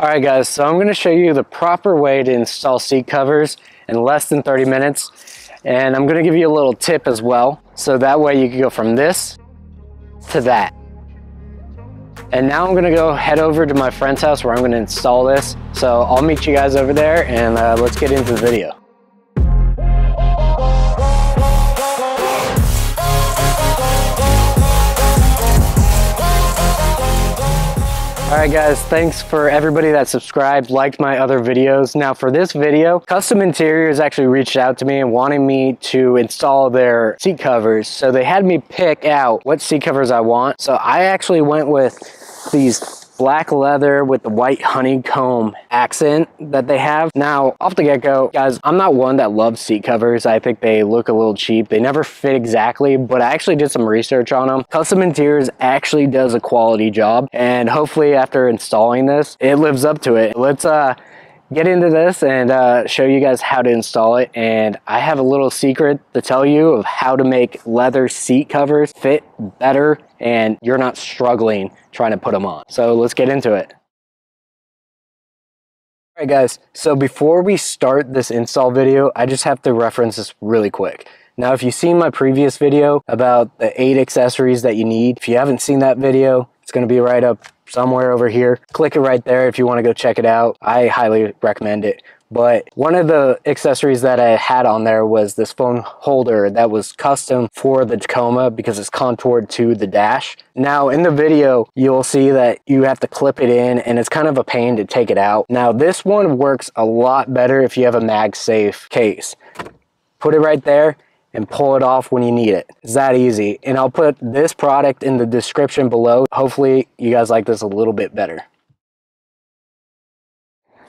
Alright guys, so I'm going to show you the proper way to install seat covers in less than 30 minutes. And I'm going to give you a little tip as well. So that way you can go from this to that. And now I'm going to go head over to my friend's house where I'm going to install this. So I'll meet you guys over there and uh, let's get into the video. Alright guys, thanks for everybody that subscribed, liked my other videos. Now for this video, Kustom Interiors actually reached out to me and wanted me to install their seat covers. So they had me pick out what seat covers I want. So I actually went with these black leather with the white honeycomb accent that they have. Now, off the get-go, guys, I'm not one that loves seat covers. I think they look a little cheap. They never fit exactly, but I actually did some research on them. Kustom Interiors actually does a quality job, and hopefully after installing this, it lives up to it. Let's uh get into this and uh, show you guys how to install it. And I have a little secret to tell you of how to make leather seat covers fit better and you're not struggling trying to put them on. So let's get into it. Alright guys, so before we start this install video, I just have to reference this really quick. Now if you've seen my previous video about the eight accessories that you need, if you haven't seen that video, it's going to be right up somewhere over here. Click it right there if you want to go check it out. I highly recommend it. But one of the accessories that I had on there was this phone holder that was custom for the Tacoma because it's contoured to the dash. Now in the video, you'll see that you have to clip it in and it's kind of a pain to take it out. Now this one works a lot better if you have a MagSafe case. Put it right there and pull it off when you need it. It's that easy. And I'll put this product in the description below. Hopefully you guys like this a little bit better.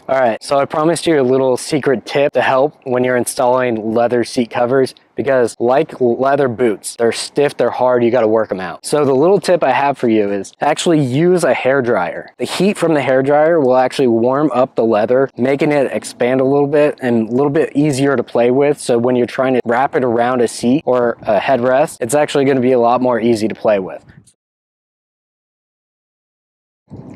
All right, so I promised you a little secret tip to help when you're installing leather seat covers because like leather boots, they're stiff, they're hard, you gotta work them out. So the little tip I have for you is actually use a hair dryer. The heat from the hair dryer will actually warm up the leather, making it expand a little bit and a little bit easier to play with. So when you're trying to wrap it around a seat or a headrest, it's actually gonna be a lot more easy to play with.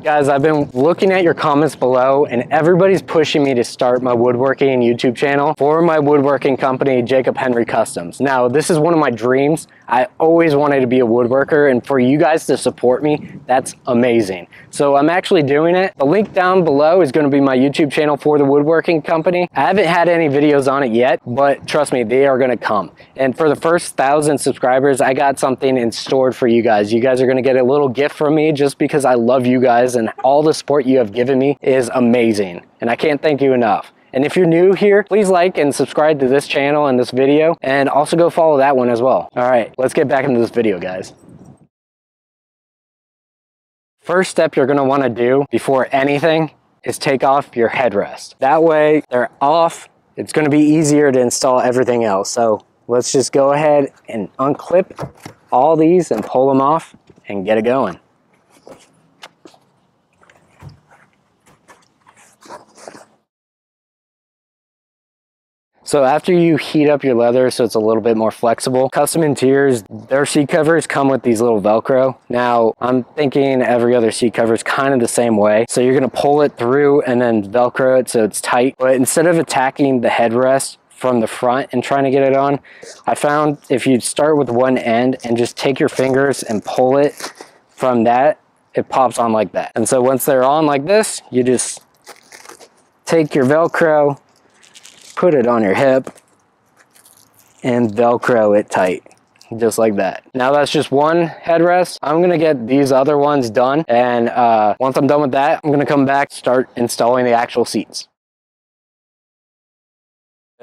Guys, I've been looking at your comments below and everybody's pushing me to start my woodworking YouTube channel for my woodworking company, Jacob Henry Customs. Now, this is one of my dreams. I always wanted to be a woodworker and for you guys to support me, that's amazing. So I'm actually doing it. The link down below is gonna be my YouTube channel for the woodworking company. I haven't had any videos on it yet, but trust me, they are gonna come. And for the first thousand subscribers, I got something in store for you guys. You guys are gonna get a little gift from me just because I love you guys and all the support you have given me is amazing. And I can't thank you enough. And if you're new here, please like and subscribe to this channel and this video, and also go follow that one as well. All right, let's get back into this video, guys. First step you're gonna wanna do before anything is take off your headrest. That way they're off, it's gonna be easier to install everything else. So let's just go ahead and unclip all these and pull them off and get it going. So after you heat up your leather so it's a little bit more flexible, Kustom Interiors, their seat covers come with these little Velcro. Now, I'm thinking every other seat cover is kind of the same way. So you're gonna pull it through and then Velcro it so it's tight. But instead of attacking the headrest, from the front and trying to get it on. I found if you start with one end and just take your fingers and pull it from that, it pops on like that. And so once they're on like this, you just take your Velcro, put it on your hip and Velcro it tight just like that. Now that's just one headrest. I'm gonna get these other ones done and uh, once I'm done with that, I'm gonna come back, start installing the actual seats.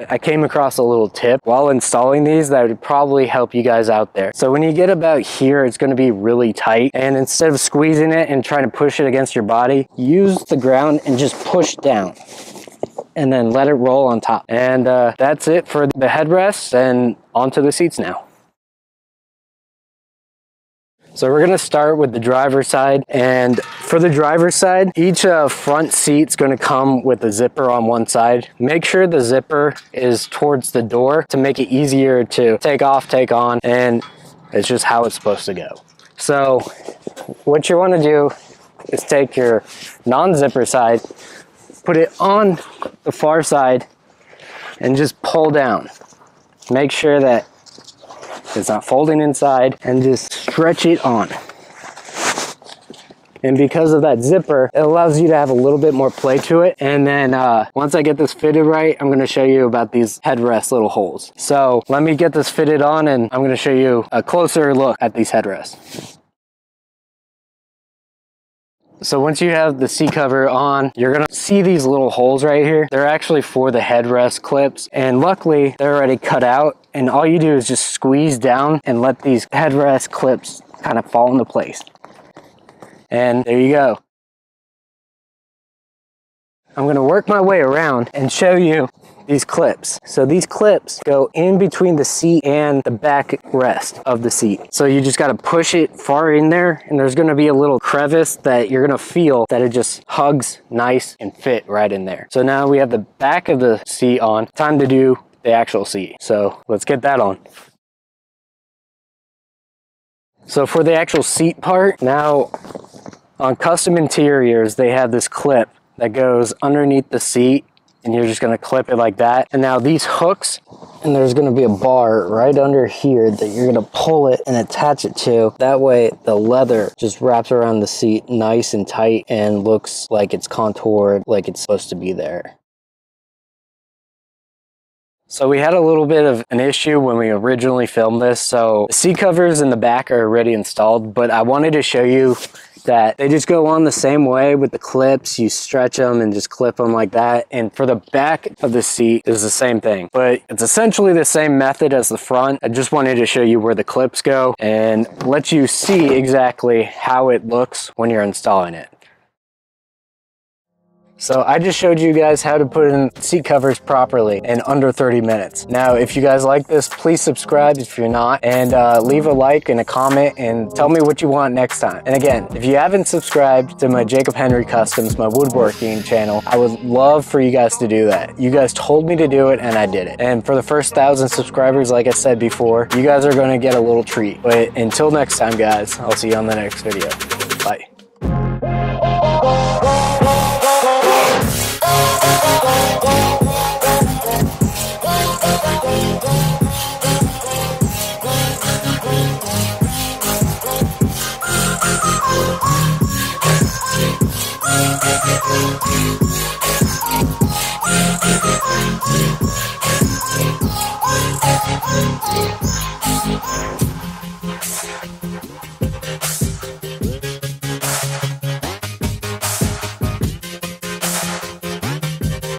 I came across a little tip while installing these that would probably help you guys out there. So when you get about here, it's gonna be really tight. And instead of squeezing it and trying to push it against your body, use the ground and just push down and then let it roll on top. And uh, that's it for the headrests and onto the seats now. So we're gonna start with the driver's side. And for the driver's side, each uh, front seat's gonna come with a zipper on one side. Make sure the zipper is towards the door to make it easier to take off, take on, and it's just how it's supposed to go. So what you wanna do is take your non-zipper side, put it on the far side, and just pull down. Make sure that it's not folding inside and just stretch it on. And because of that zipper, it allows you to have a little bit more play to it. And then uh, once I get this fitted right, I'm gonna show you about these headrest little holes. So let me get this fitted on and I'm gonna show you a closer look at these headrests. So once you have the seat cover on, you're gonna see these little holes right here. They're actually for the headrest clips. And luckily, they're already cut out. And all you do is just squeeze down and let these headrest clips kind of fall into place. And there you go. I'm gonna work my way around and show you these clips. So these clips go in between the seat and the back rest of the seat. So you just gotta push it far in there and there's gonna be a little crevice that you're gonna feel that it just hugs nice and fit right in there. So now we have the back of the seat on. Time to do the actual seat. So let's get that on. So for the actual seat part, now on Kustom Interiors, they have this clip that goes underneath the seat and you're just gonna clip it like that. And now these hooks, and there's gonna be a bar right under here that you're gonna pull it and attach it to. That way the leather just wraps around the seat nice and tight and looks like it's contoured like it's supposed to be there. So we had a little bit of an issue when we originally filmed this. So the seat covers in the back are already installed, but I wanted to show you that they just go on the same way with the clips. You stretch them and just clip them like that. And for the back of the seat is the same thing, but it's essentially the same method as the front. I just wanted to show you where the clips go and let you see exactly how it looks when you're installing it. So I just showed you guys how to put in seat covers properly in under 30 minutes. Now, if you guys like this, please subscribe if you're not, and uh, leave a like and a comment and tell me what you want next time. And again, if you haven't subscribed to my Jacob Henry Customs, my woodworking channel, I would love for you guys to do that. You guys told me to do it and I did it. And for the first thousand subscribers, like I said before, you guys are gonna get a little treat. But until next time, guys, I'll see you on the next video.